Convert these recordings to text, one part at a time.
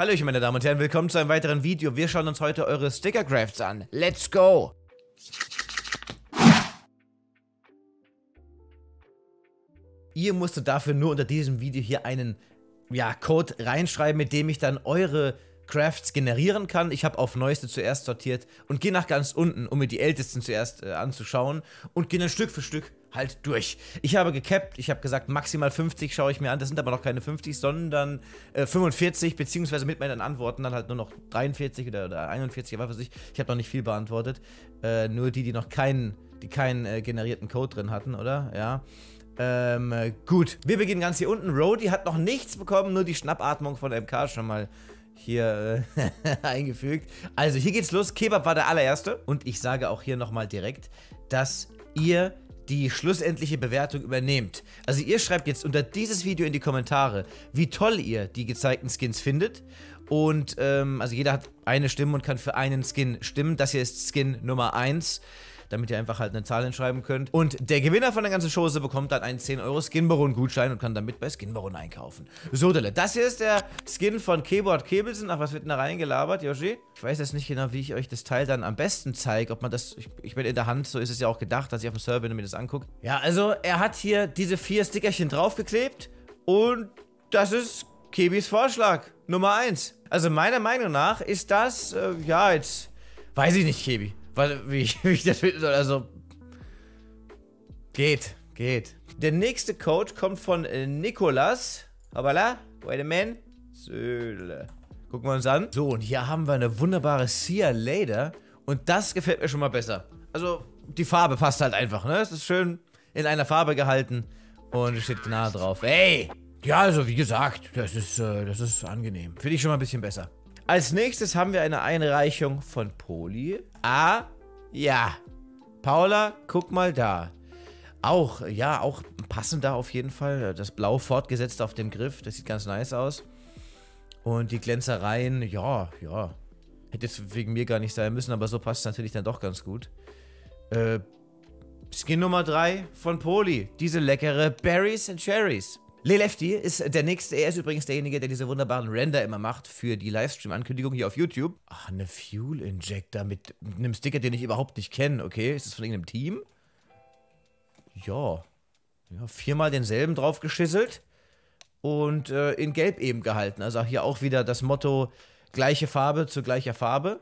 Hallöchen meine Damen und Herren, willkommen zu einem weiteren Video. Wir schauen uns heute eure Stickercrafts an. Let's go! Ihr musstet dafür nur unter diesem Video hier einen ja, Code reinschreiben, mit dem ich dann eure Crafts generieren kann. Ich habe auf Neueste zuerst sortiert und gehe nach ganz unten, um mir die ältesten zuerst äh, anzuschauen und gehe dann Stück für Stück halt durch. Ich habe gecapped, ich habe gesagt, maximal 50 schaue ich mir an. Das sind aber noch keine 50, sondern äh, 45, beziehungsweise mit meinen Antworten dann halt nur noch 43 oder, oder 41, was weiß ich. Ich habe noch nicht viel beantwortet. Äh, nur die, die noch keinen, die keinen äh, generierten Code drin hatten, oder? Ja. Ähm, gut. Wir beginnen ganz hier unten. Rody hat noch nichts bekommen, nur die Schnappatmung von MK schon mal hier äh, eingefügt. Also hier geht's los. Kebab war der allererste. Und ich sage auch hier nochmal direkt, dass ihr die schlussendliche Bewertung übernehmt. Also ihr schreibt jetzt unter dieses Video in die Kommentare, wie toll ihr die gezeigten Skins findet. Und ähm, also jeder hat eine Stimme und kann für einen Skin stimmen. Das hier ist Skin Nummer 1 damit ihr einfach halt eine Zahl hinschreiben könnt. Und der Gewinner von der ganzen Chose bekommt dann einen 10 Euro Skinbaron-Gutschein und kann damit bei Skinbaron einkaufen. So, Delle, das hier ist der Skin von Keyboard Kebelsen. Ach, was wird denn da reingelabert, Yoshi? Ich weiß jetzt nicht genau, wie ich euch das Teil dann am besten zeige. Ob man das, ich, ich bin in der Hand, so ist es ja auch gedacht, dass ich auf dem Server mir das angucke. Ja, also er hat hier diese vier Stickerchen draufgeklebt und das ist Kebis Vorschlag. Nummer 1. Also meiner Meinung nach ist das, äh, ja, jetzt weiß ich nicht, Kebi. Weil, wie ich, wie ich das finden soll, also. Geht, geht. Der nächste Code kommt von äh, Nikolas. Hoppala, wait a minute. Söhle. Gucken wir uns an. So, und hier haben wir eine wunderbare Sia Lader. Und das gefällt mir schon mal besser. Also, die Farbe passt halt einfach, ne? Es ist schön in einer Farbe gehalten. Und es steht nah drauf. Ey! Ja, also wie gesagt, das ist, äh, das ist angenehm. Finde ich schon mal ein bisschen besser. Als nächstes haben wir eine Einreichung von Poli. Ah, ja. Paula, guck mal da. Auch, ja, auch passend da auf jeden Fall. Das Blau fortgesetzt auf dem Griff, das sieht ganz nice aus. Und die Glänzereien, ja, ja. Hätte jetzt wegen mir gar nicht sein müssen, aber so passt es natürlich dann doch ganz gut. Äh, Skin Nummer 3 von Poli. Diese leckere Berries and Cherries. Lelefty ist der nächste. Er ist übrigens derjenige, der diese wunderbaren Render immer macht für die Livestream-Ankündigung hier auf YouTube. Ach, eine Fuel Injector mit, einem Sticker, den ich überhaupt nicht kenne. Okay, ist das von irgendeinem Team? Ja. Ja, viermal denselben draufgeschisselt. Und äh, in Gelb eben gehalten. Also hier auch wieder das Motto: gleiche Farbe zu gleicher Farbe.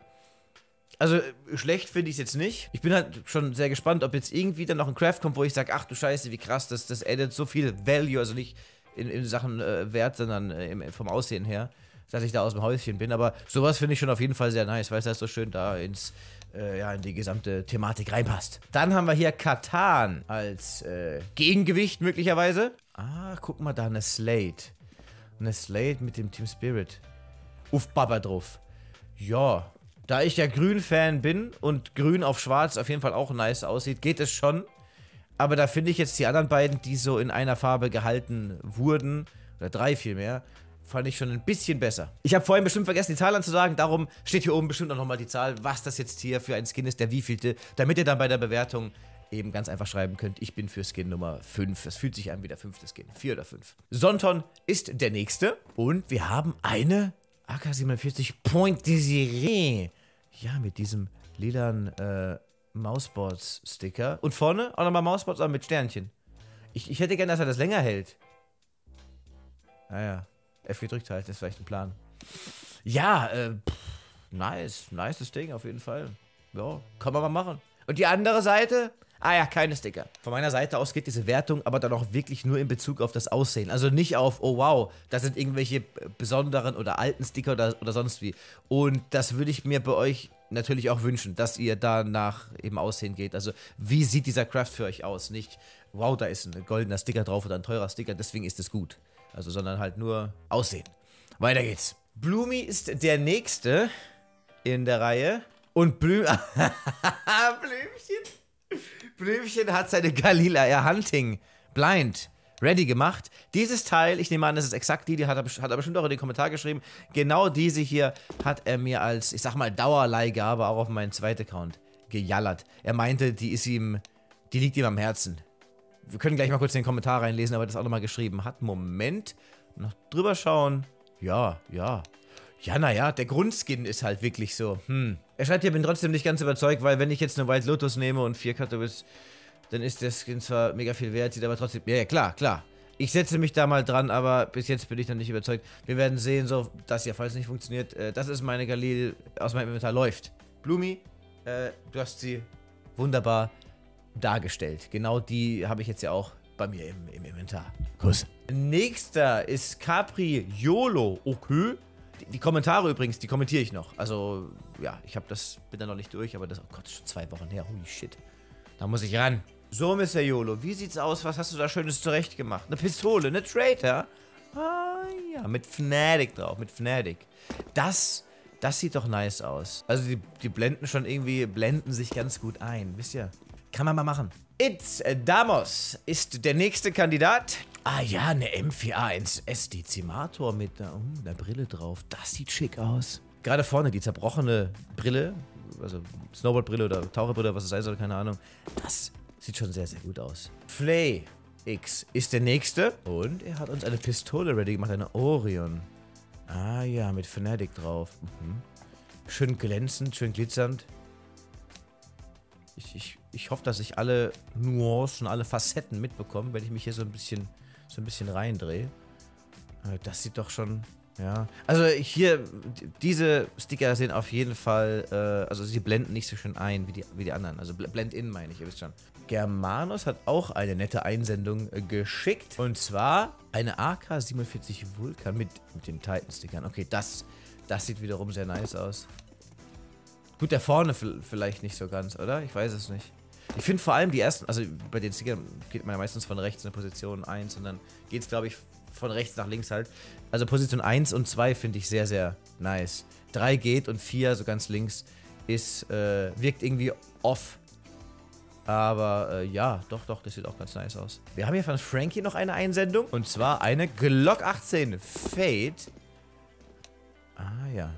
Also schlecht finde ich es jetzt nicht. Ich bin halt schon sehr gespannt, ob jetzt irgendwie dann noch ein Craft kommt, wo ich sage, ach du Scheiße, wie krass, das, das addet so viel Value, also nicht in, in Sachen äh, Wert, sondern äh, im, vom Aussehen her, dass ich da aus dem Häuschen bin. Aber sowas finde ich schon auf jeden Fall sehr nice, weil es halt so schön da ins, äh, ja, in die gesamte Thematik reinpasst. Dann haben wir hier Katan als äh, Gegengewicht möglicherweise. Ah, guck mal da, eine Slate. Eine Slate mit dem Team Spirit. Uff, Baba drauf. Ja, da ich ja Grün-Fan bin und Grün auf Schwarz auf jeden Fall auch nice aussieht, geht es schon. Aber da finde ich jetzt die anderen beiden, die so in einer Farbe gehalten wurden, oder drei vielmehr, fand ich schon ein bisschen besser. Ich habe vorhin bestimmt vergessen, die Zahl anzusagen, darum steht hier oben bestimmt auch nochmal die Zahl, was das jetzt hier für ein Skin ist, der wievielte, damit ihr dann bei der Bewertung eben ganz einfach schreiben könnt, ich bin für Skin Nummer 5. Es fühlt sich an wie der fünfte Skin. 4 oder 5. Sonton ist der nächste und wir haben eine AK-47 Point Desiree. Ja, mit diesem lilan äh, Mausboards-Sticker. Und vorne auch nochmal Mausboards, aber mit Sternchen. Ich, ich hätte gerne, dass er das länger hält. Naja, F gedrückt halt, das ist vielleicht ein Plan. Ja, äh, pff, nice, nice Ding auf jeden Fall. Ja, kann man mal machen. Und die andere Seite? Ah ja, keine Sticker. Von meiner Seite aus geht diese Wertung aber dann auch wirklich nur in Bezug auf das Aussehen. Also nicht auf, oh wow, das sind irgendwelche besonderen oder alten Sticker oder, oder sonst wie. Und das würde ich mir bei euch natürlich auch wünschen, dass ihr danach eben Aussehen geht. Also wie sieht dieser Craft für euch aus? Nicht, wow, da ist ein goldener Sticker drauf oder ein teurer Sticker, deswegen ist es gut. Also sondern halt nur Aussehen. Weiter geht's. Bloomy ist der nächste in der Reihe. Und Blüm Blümchen Blümchen hat seine Galila Air Hunting Blind ready gemacht. Dieses Teil, ich nehme an, das ist exakt die, die hat er, hat er bestimmt auch in den Kommentar geschrieben. Genau diese hier hat er mir als, ich sag mal, Dauerleihgabe auch auf meinen zweiten Account gejallert. Er meinte, die ist ihm, die liegt ihm am Herzen. Wir können gleich mal kurz in den Kommentar reinlesen, aber das auch nochmal geschrieben hat. Moment, noch drüber schauen. Ja, ja. Ja, naja, der Grundskin ist halt wirklich so. Hm. Er schreibt hier, bin trotzdem nicht ganz überzeugt, weil wenn ich jetzt eine White Lotus nehme und vier Katowice, dann ist der Skin zwar mega viel wert, sieht aber trotzdem... Ja, ja, klar, klar. Ich setze mich da mal dran, aber bis jetzt bin ich noch nicht überzeugt. Wir werden sehen, so, dass ja, falls es nicht funktioniert, äh, das ist meine Galil aus meinem Inventar läuft. Blumi, äh, du hast sie wunderbar dargestellt. Genau die habe ich jetzt ja auch bei mir im, im Inventar. Kuss. Nächster ist Capri Yolo. Okay. Die, Kommentare übrigens, die kommentiere ich noch. Also, ja, ich habe das, bin da noch nicht durch, aber das, oh Gott, ist schon zwei Wochen her. Holy shit. Da muss ich ran. So, Mr. Yolo, wie sieht's aus? Was hast du da Schönes zurechtgemacht? Eine Pistole, eine Traitor? Ah, ja, mit Fnatic drauf, mit Fnatic. Das, das sieht doch nice aus. Also, die, die blenden schon irgendwie, blenden sich ganz gut ein, wisst ihr? Kann man mal machen. It's Damos ist der nächste Kandidat. Ah ja, eine M4A1S Dezimator mit einer, uh, einer Brille drauf. Das sieht schick aus. Gerade vorne die zerbrochene Brille, also Snowboardbrille oder Taucherbrille, was es sein soll, keine Ahnung. Das Sieht schon sehr, sehr gut aus. Flay X ist der nächste. Und er hat uns eine Pistole ready gemacht, eine Orion. Ah ja, mit Fnatic drauf. Mhm. Schön glänzend, schön glitzernd. Ich, ich, ich hoffe, dass ich alle Nuancen, alle Facetten mitbekomme, wenn ich mich hier so ein bisschen, so ein bisschen reindrehe. Äh, das sieht doch schon ja, also hier, diese Sticker sehen auf jeden Fall, äh, also sie blenden nicht so schön ein wie die, wie die anderen. Also Blend-In meine ich, ihr wisst schon. Germanos hat auch eine nette Einsendung äh, geschickt. Und zwar eine AK-47 Vulkan mit, mit den Titan-Stickern. Okay, das, das sieht wiederum sehr nice aus. Gut, der vorne vielleicht nicht so ganz, oder? Ich weiß es nicht. Ich finde vor allem die ersten, also bei den Stickern geht man ja meistens von rechts in Position 1 und dann geht es, glaube ich, von rechts nach links halt. Also Position 1 und 2 finde ich sehr, sehr nice. 3 geht und 4, so ganz links, ist, äh, wirkt irgendwie off. Aber äh, ja, doch, doch, das sieht auch ganz nice aus. Wir haben hier von Frankie noch eine Einsendung. Und zwar eine Glock 18 Fade. Ah ja.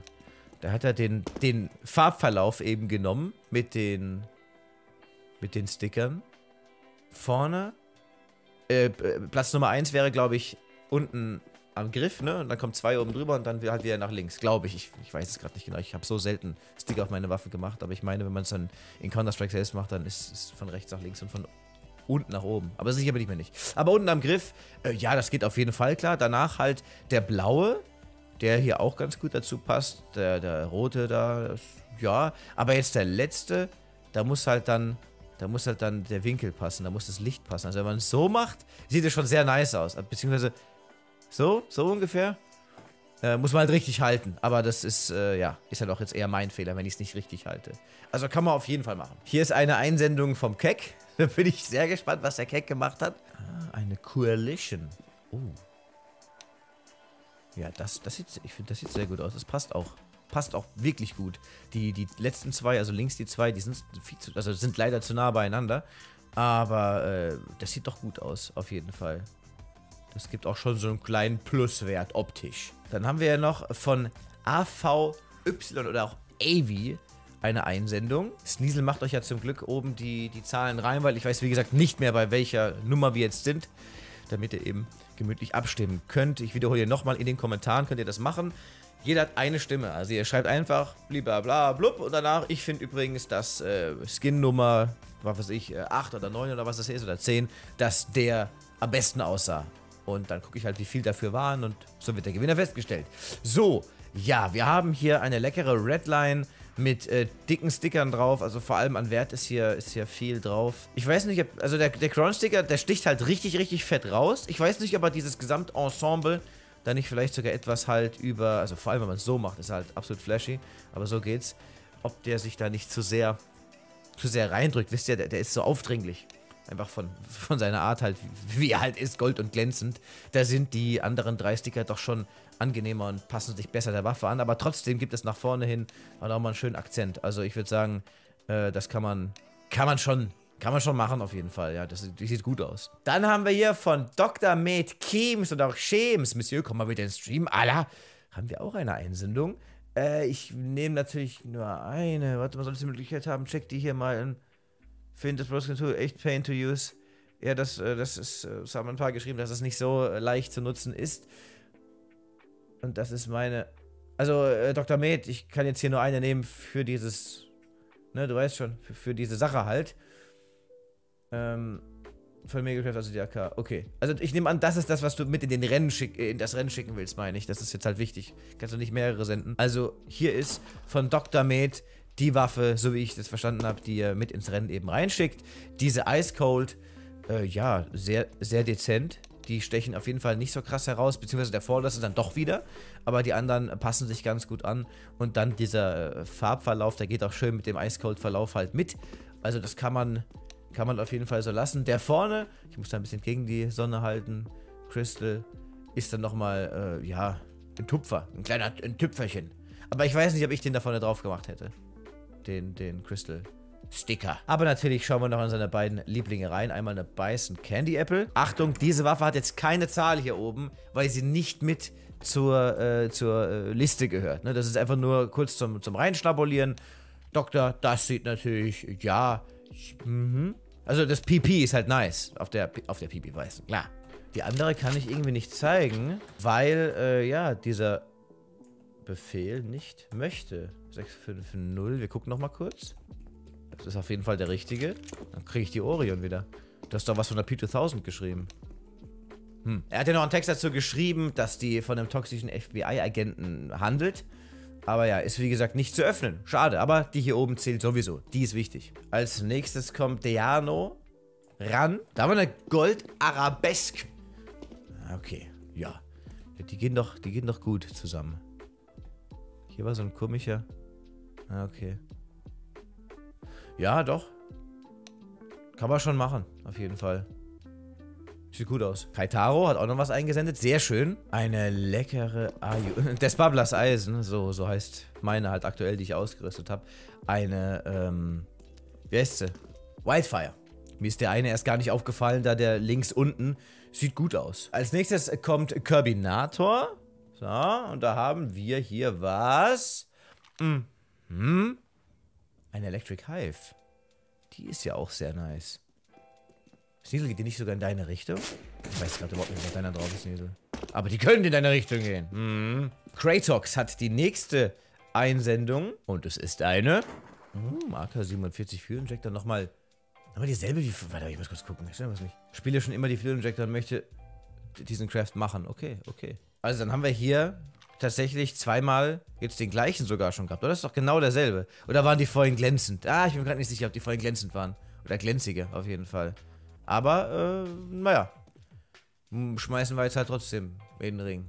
Da hat er den, den Farbverlauf eben genommen mit den, mit den Stickern. Vorne. Äh, Platz Nummer 1 wäre, glaube ich, unten am Griff, ne? Und dann kommt zwei oben drüber und dann halt wieder nach links, glaube ich. ich. ich. weiß es gerade nicht genau. Ich habe so selten Sticker auf meine Waffe gemacht, aber ich meine, wenn man es dann in Counter-Strike selbst macht, dann ist es von rechts nach links und von unten nach oben. Aber sicher bin ich mir nicht. Aber unten am Griff, äh, ja, das geht auf jeden Fall klar. Danach halt der blaue, der hier auch ganz gut dazu passt. Der, der rote da, das, ja. Aber jetzt der letzte, da muss halt dann da muss halt dann der Winkel passen, da muss das Licht passen. Also wenn man es so macht, sieht es schon sehr nice aus. Beziehungsweise so, so ungefähr. Äh, muss man halt richtig halten. Aber das ist, äh, ja, ist halt auch jetzt eher mein Fehler, wenn ich es nicht richtig halte. Also kann man auf jeden Fall machen. Hier ist eine Einsendung vom Keck. Da bin ich sehr gespannt, was der Keck gemacht hat. Ah, eine Coalition. Oh. Ja, das, das sieht, ich finde, das sieht sehr gut aus. Das passt auch. Passt auch wirklich gut. Die, die letzten zwei, also links die zwei, die sind, zu, also sind leider zu nah beieinander. Aber äh, das sieht doch gut aus, auf jeden Fall. Das gibt auch schon so einen kleinen Pluswert optisch. Dann haben wir ja noch von AVY oder auch AV eine Einsendung. Sneasel macht euch ja zum Glück oben die, die Zahlen rein, weil ich weiß, wie gesagt, nicht mehr, bei welcher Nummer wir jetzt sind, damit ihr eben gemütlich abstimmen könnt. Ich wiederhole hier nochmal in den Kommentaren, könnt ihr das machen. Jeder hat eine Stimme, also ihr schreibt einfach blablabla blub und danach, ich finde übrigens, dass äh, Skin-Nummer, was weiß ich, 8 äh, oder 9 oder was das ist oder 10, dass der am besten aussah. Und dann gucke ich halt, wie viel dafür waren und so wird der Gewinner festgestellt. So, ja, wir haben hier eine leckere Redline mit äh, dicken Stickern drauf. Also vor allem an Wert ist hier, ist hier viel drauf. Ich weiß nicht, ob, also der, der Crown-Sticker, der sticht halt richtig, richtig fett raus. Ich weiß nicht, ob dieses Gesamtensemble da nicht vielleicht sogar etwas halt über, also vor allem, wenn man es so macht, ist halt absolut flashy, aber so geht's. Ob der sich da nicht zu sehr, zu sehr reindrückt. Wisst ihr, der, der ist so aufdringlich einfach von, von seiner Art halt, wie er halt ist, gold und glänzend. Da sind die anderen drei Sticker doch schon angenehmer und passen sich besser der Waffe an. Aber trotzdem gibt es nach vorne hin auch mal einen schönen Akzent. Also ich würde sagen, äh, das kann man, kann man schon kann man schon machen auf jeden Fall, ja. Das, das, sieht gut aus. Dann haben wir hier von Dr. Med Keems und auch Schems. Monsieur, komm mal wieder ins Stream. Alla, haben wir auch eine Einsendung. Äh, ich nehme natürlich nur eine. Warte, man sollte die Möglichkeit haben. Check die hier mal in finde das Browser Tool echt pain to use. Ja, das, äh, das ist, äh, das haben ein paar geschrieben, dass es nicht so äh, leicht zu nutzen ist. Und das ist meine Also, äh, Dr. Med, ich kann jetzt hier nur eine nehmen für dieses, ne, du weißt schon, für, für diese Sache halt. Ähm, von Megacraft, also die AK. Okay. Also ich nehme an, das ist das, was du mit in den Rennen schick, in das Rennen schicken willst, meine ich. Das ist jetzt halt wichtig. Kannst du nicht mehrere senden. Also hier ist von Dr. Med die Waffe, so wie ich das verstanden habe, die er mit ins Rennen eben reinschickt. Diese Ice Cold, äh, ja, sehr, sehr dezent. Die stechen auf jeden Fall nicht so krass heraus, beziehungsweise der Vorderste dann doch wieder. Aber die anderen passen sich ganz gut an. Und dann dieser äh, Farbverlauf, der geht auch schön mit dem Ice Cold Verlauf halt mit. Also das kann man kann man auf jeden Fall so lassen. Der vorne, ich muss da ein bisschen gegen die Sonne halten, Crystal, ist dann nochmal, äh, ja, ein Tupfer. Ein kleiner ein Tüpferchen. Aber ich weiß nicht, ob ich den da vorne drauf gemacht hätte. Den, den Crystal. Sticker. Aber natürlich schauen wir noch an seine beiden Lieblinge rein. Einmal eine Bison Candy Apple. Achtung, diese Waffe hat jetzt keine Zahl hier oben, weil sie nicht mit zur, äh, zur äh, Liste gehört. Ne? Das ist einfach nur kurz zum, zum Reinschnabulieren. Doktor, das sieht natürlich, ja, Mhm. Also das PP ist halt nice auf der, auf der PP, weißt du, klar. Die andere kann ich irgendwie nicht zeigen, weil, äh, ja, dieser Befehl nicht möchte. 650, wir gucken nochmal kurz. Das ist auf jeden Fall der richtige. Dann kriege ich die Orion wieder. Du hast doch was von der P2000 geschrieben. Hm. Er hat ja noch einen Text dazu geschrieben, dass die von einem toxischen FBI-Agenten handelt. Aber ja, ist wie gesagt nicht zu öffnen. Schade, aber die hier oben zählt sowieso. Die ist wichtig. Als nächstes kommt Deano ran. Da haben wir eine Gold-Arabesk. Ah, okay, ja. Die gehen doch, die gehen doch gut zusammen. Hier war so ein komischer. Ah, okay. Ja, doch. Kann man schon machen, auf jeden Fall. Sieht gut aus. Kaitaro hat auch noch was eingesendet. Sehr schön. Eine leckere Ayu. Des Eisen. So, so heißt meine halt aktuell, die ich ausgerüstet habe. Eine, ähm, wie heißt sie? Wildfire. Mir ist der eine erst gar nicht aufgefallen, da der links unten sieht gut aus. Als nächstes kommt Kirbinator. So, und da haben wir hier was? Mhm. Eine Electric Hive. Die ist ja auch sehr nice. Sneasel, geht die nicht sogar in deine Richtung? Ich weiß gerade überhaupt nicht, was deiner drauf ist, Sneasel. Aber die können in deine Richtung gehen. Mhm. Kratox hat die nächste Einsendung. Und es ist eine... Oh, Marker 47 Fuel Injector. Nochmal... Aber dieselbe wie... Warte, ich muss kurz gucken. Ich was nicht. Spiele schon immer die Fuel Injector und möchte diesen Craft machen. Okay, okay. Also dann haben wir hier tatsächlich zweimal jetzt den gleichen sogar schon gehabt. Oder das ist doch genau derselbe. Oder waren die vorhin glänzend? Ah, ich bin gerade nicht sicher, ob die vorhin glänzend waren. Oder glänzige, auf jeden Fall. Aber, äh, naja. Schmeißen wir jetzt halt trotzdem in den Ring.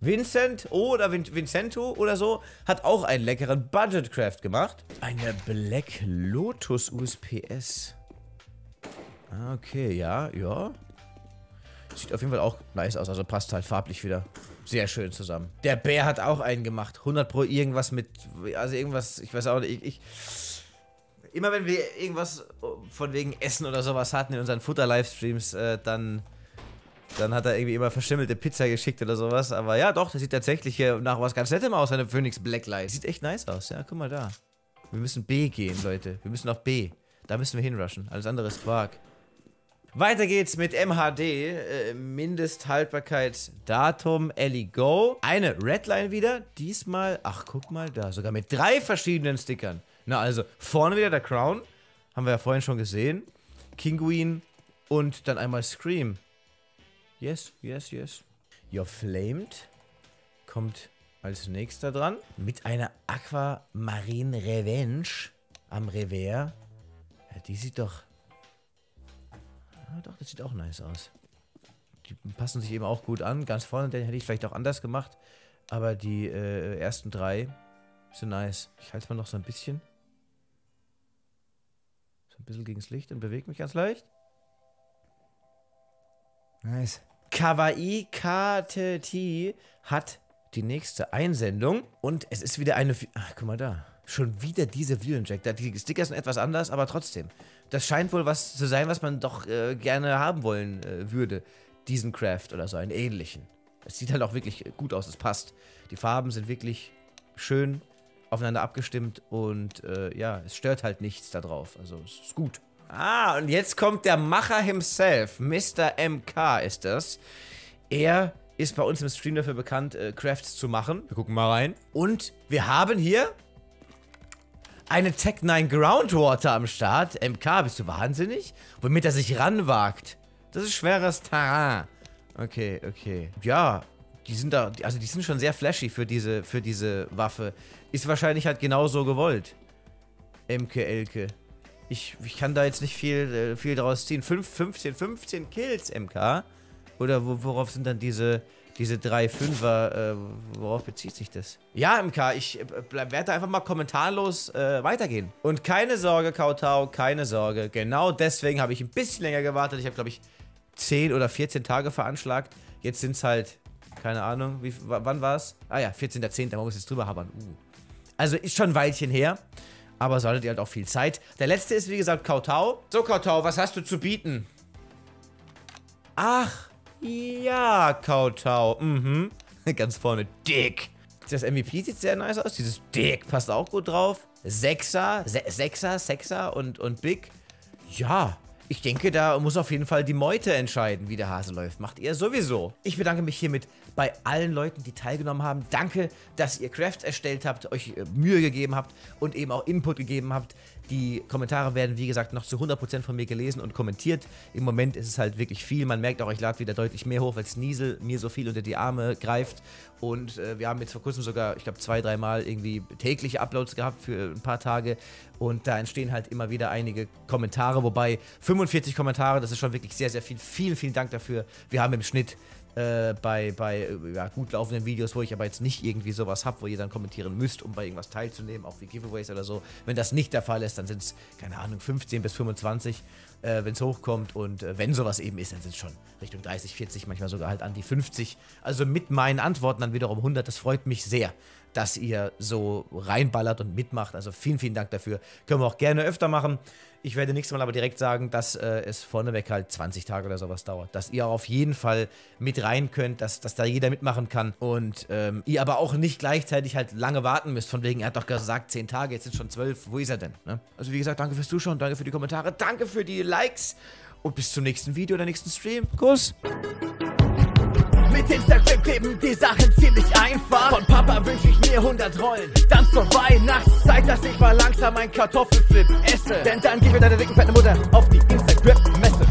Vincent oder Vin Vincento oder so hat auch einen leckeren Budgetcraft gemacht. Eine Black Lotus USPS. Ah, okay, ja, ja. Sieht auf jeden Fall auch nice aus, also passt halt farblich wieder sehr schön zusammen. Der Bär hat auch einen gemacht. 100 pro irgendwas mit, also irgendwas, ich weiß auch nicht, ich, ich immer wenn wir irgendwas von wegen Essen oder sowas hatten in unseren Futter-Livestreams, äh, dann, dann hat er irgendwie immer verschimmelte Pizza geschickt oder sowas. Aber ja, doch, das sieht tatsächlich hier nach was ganz Nettem aus, eine Phoenix Blacklight. Sieht echt nice aus, ja, guck mal da. Wir müssen B gehen, Leute. Wir müssen auf B. Da müssen wir hinrushen. Alles andere ist Quark. Weiter geht's mit MHD, äh, Mindesthaltbarkeitsdatum, Ellie Go. Eine Redline wieder, diesmal, ach guck mal da, sogar mit drei verschiedenen Stickern. Na also, vorne wieder der Crown. Haben wir ja vorhin schon gesehen. Kinguin und dann einmal Scream. Yes, yes, yes. Your Flamed kommt als nächster dran. Mit einer Aquamarine Revenge am Revers. Ja, die sieht doch... Ja, doch, das sieht auch nice aus. Die passen sich eben auch gut an. Ganz vorne, den hätte ich vielleicht auch anders gemacht. Aber die äh, ersten drei sind nice. Ich halte es mal noch so ein bisschen. Ein bisschen gegen das Licht und bewege mich ganz leicht. Nice. Kawaii KTT hat die nächste Einsendung und es ist wieder eine... Ach, guck mal da. Schon wieder diese Villainjector. Die Sticker sind etwas anders, aber trotzdem. Das scheint wohl was zu sein, was man doch äh, gerne haben wollen äh, würde. Diesen Craft oder so, einen ähnlichen. Es sieht halt auch wirklich gut aus, es passt. Die Farben sind wirklich schön aufeinander abgestimmt und äh, ja, es stört halt nichts da drauf. Also es ist gut. Ah, und jetzt kommt der Macher himself. Mr. MK ist das. Er ist bei uns im Stream dafür bekannt, äh, Crafts zu machen. Wir gucken mal rein. Und wir haben hier eine Tech9 Groundwater am Start. MK, bist du wahnsinnig? Womit er sich ranwagt. Das ist schweres Terrain. Okay, okay. Ja, die sind da, also die sind schon sehr flashy für diese, für diese Waffe. Ist wahrscheinlich halt genauso gewollt. MK Elke. Ich, ich kann da jetzt nicht viel, äh, viel draus ziehen. 5, 15, 15 Kills, MK. Oder wo, worauf sind dann diese, diese drei Fünfer, äh, worauf bezieht sich das? Ja, MK, ich äh, werde einfach mal kommentarlos äh, weitergehen. Und keine Sorge, Kautau, keine Sorge. Genau deswegen habe ich ein bisschen länger gewartet. Ich habe, glaube ich, 10 oder 14 Tage veranschlagt. Jetzt sind es halt, keine Ahnung, wie, wann war es? Ah ja, 14.10., man muss jetzt drüber habern. Uh. Also ist schon ein Weilchen her. Aber so hattet ihr halt auch viel Zeit. Der letzte ist, wie gesagt, Kautau. So, Kautau, was hast du zu bieten? Ach, ja, Kautau. Mhm. Ganz vorne. Dick. Das MVP sieht sehr nice aus. Dieses Dick passt auch gut drauf. Sechser, Se Sechser, Sechser und, und Big. Ja, ich denke, da muss auf jeden Fall die Meute entscheiden, wie der Hase läuft. Macht ihr sowieso. Ich bedanke mich hiermit bei allen Leuten, die teilgenommen haben. Danke, dass ihr Crafts erstellt habt, euch äh, Mühe gegeben habt und eben auch Input gegeben habt. Die Kommentare werden, wie gesagt, noch zu 100% von mir gelesen und kommentiert. Im Moment ist es halt wirklich viel. Man merkt auch, ich lade wieder deutlich mehr hoch, weil Sneasel mir so viel unter die Arme greift. Und äh, wir haben jetzt vor kurzem sogar, ich glaube, zwei, dreimal irgendwie tägliche Uploads gehabt für ein paar Tage. Und da entstehen halt immer wieder einige Kommentare, wobei 45 Kommentare, das ist schon wirklich sehr, sehr viel. Vielen, vielen Dank dafür. Wir haben im Schnitt äh, bei, bei ja, gut laufenden Videos, wo ich aber jetzt nicht irgendwie sowas habe, wo ihr dann kommentieren müsst, um bei irgendwas teilzunehmen, auch wie Giveaways oder so. Wenn das nicht der Fall ist, dann sind es, keine Ahnung, 15 bis 25, äh, wenn es hochkommt. Und äh, wenn sowas eben ist, dann sind es schon Richtung 30, 40, manchmal sogar halt an die 50. Also mit meinen Antworten dann wiederum 100. Das freut mich sehr, dass ihr so reinballert und mitmacht. Also vielen, vielen Dank dafür. Können wir auch gerne öfter machen. Ich werde nächstes Mal aber direkt sagen, dass äh, es vorneweg halt 20 Tage oder sowas dauert. Dass ihr auf jeden Fall mit rein könnt, dass, dass da jeder mitmachen kann. Und ähm, ihr aber auch nicht gleichzeitig halt lange warten müsst. Von wegen, er hat doch gesagt 10 Tage, jetzt sind schon 12. Wo ist er denn? Ne? Also wie gesagt, danke fürs Zuschauen, danke für die Kommentare, danke für die Likes. Und bis zum nächsten Video oder nächsten Stream. Kuss! Mit Instagram kleben die Sachen ziemlich einfach. Von Papa wünsche ich mir 100 Rollen. Dann zur Weihnachtszeit, dass ich mal langsam ein Kartoffelflip esse. Denn dann gib mir deine dicken fette Mutter auf die Instagram-Messe.